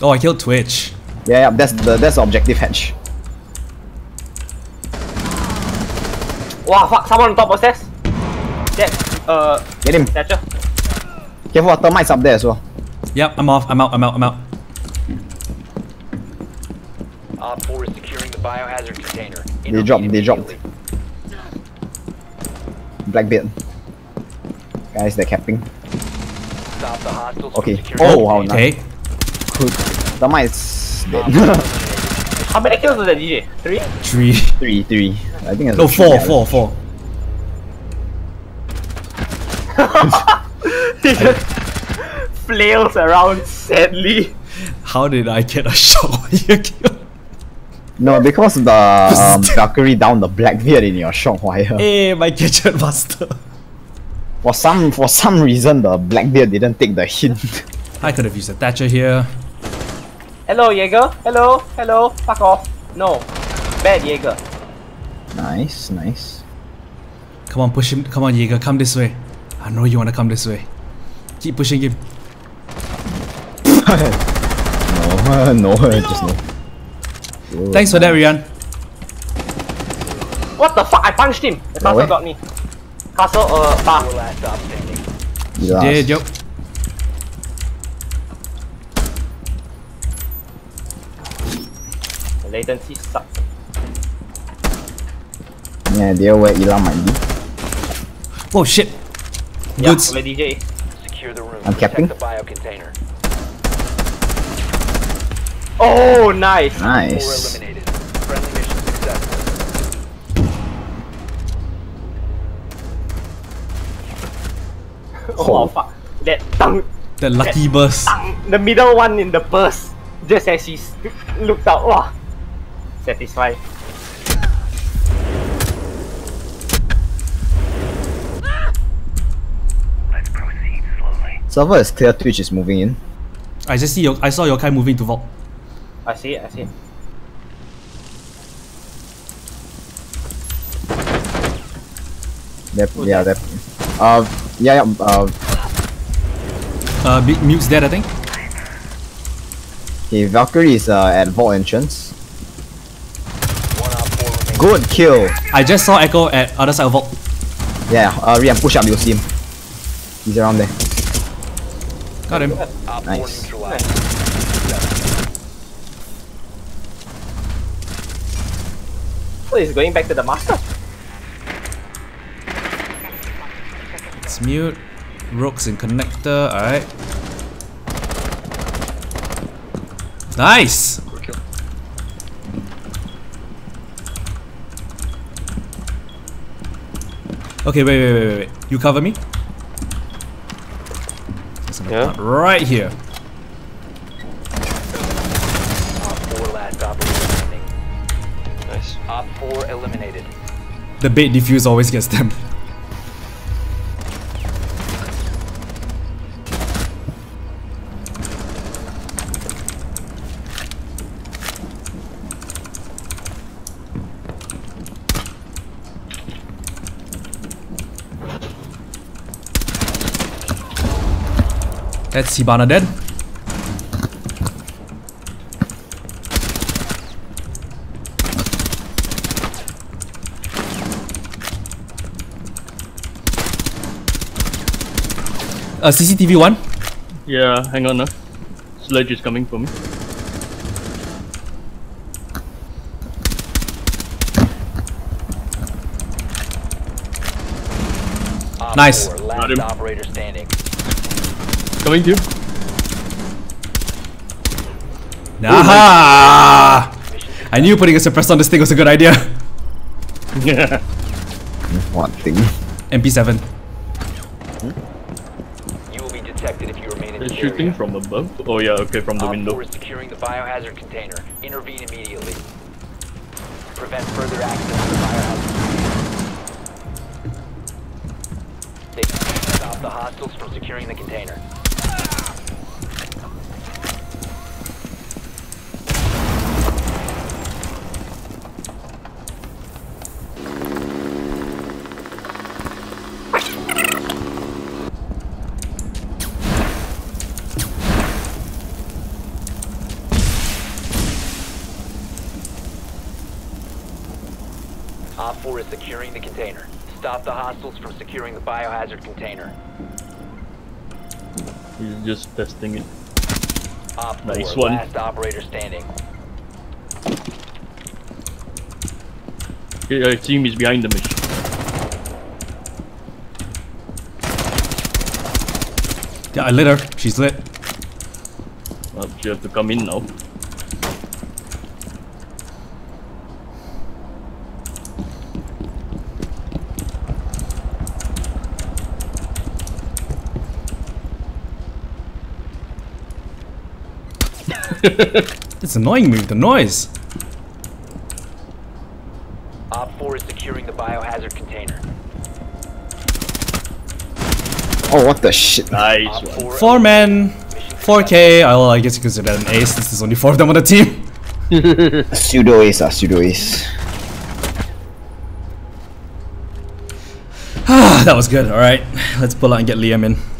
Oh, I killed Twitch. Yeah, yeah, that's the that's the objective hatch. Wow, fuck, someone on top of stairs. That, uh, Get him. Thatcher. Careful, Thermite's up there as well. Yep, I'm off. I'm out. I'm out. I'm out. Op 4 is securing the biohazard container. They dropped, they dropped. Immediately. Blackbeard. Guys, they're capping. Stop the hostiles Okay. Oh, wow, container. Okay. Good. Thermite's dead. How many kills was that, DJ? Three? Three. three, three. I think it's No, a three, four, four, four. he just flails around sadly. How did I get a shot while you killed? No, because the um, Valkyrie down the Blackbeard in your shock wire. Hey, my gadget master. For some for some reason, the Blackbeard didn't take the hint. I could have used a Thatcher here. Hello, Jaeger. Hello, hello. Fuck off. No. Bad Jaeger. nice, nice. Come on, push him. Come on, Jaeger. Come this way. I know you want to come this way. Keep pushing him. No, no, just no. Good. Thanks for that, Rian. What the fuck? I punched him. The No castle way. got me. Castle, uh, Four bar. last stop standing. Last. Did yo. The latency sucks. Any idea where Elam might be? Oh shit. Yeah, Goods. where DJ. Secure the room. I'm Protect capping. the bio container. Oh, nice. Four Nice. eliminated. Friendly mission successful. Oh, fuck. That tongue, The lucky burst. tongue, the middle one in the burst. Just as he s- looked out. Wow. Satisfied. Server is clear. Twitch is moving in. I just see your. I saw your guy moving to vault. I see it, I see it. They're, yeah, they're. Uh, yeah, yeah. Uh, Uh, big mute's dead, I think. okay, Valkyrie is uh, at vault entrance. One op 4 remaining. Good kill. I just saw Echo at other side of vault. Yeah, uh, Rian, push up. You'll see him. He's around there. Got him. Op 4 Nice. neutralized. So he's going back to the master. It's mute. Rogues in connector. Alright. Nice! Okay, wait, wait, wait, wait, wait. You cover me? There's an Yeah. account Right here. Op 4 last. Nice. Op 4 eliminated. The bait diffuse always gets them. That's Hibana dead. Uh, CCTV one. Yeah, hang on. Uh. Sledge is coming for me. Nice. 4 last him. operator standing. Coming to you. Aha! Oh I knew putting a suppressor on this thing was a good idea. Yeah. What thing? MP7. You will be detected if you remain in They're shooting area. from above. Oh yeah, okay, from the Op window. is securing the biohazard container. Intervene immediately. Prevent further access to the biohazard container. They stop the hostiles from securing the container. Op 4 is securing the container. Stop the hostiles from securing the biohazard container. He's just testing it. Op 4, Nice one. last operator standing. Yeah, I see him. Behind the machine. Yeah, I lit her. She's lit. Well, you have to come in now. It's annoying me with the noise. Op 4 is securing the biohazard container. Oh, what the shit? Nice 4 Four men, mission 4k. I, well, I guess you consider that an ace. This is only four of them on the team. Pseudo ace, ah, pseudo ace. Ah, that was good. All right, let's pull out and get Liam in. Right.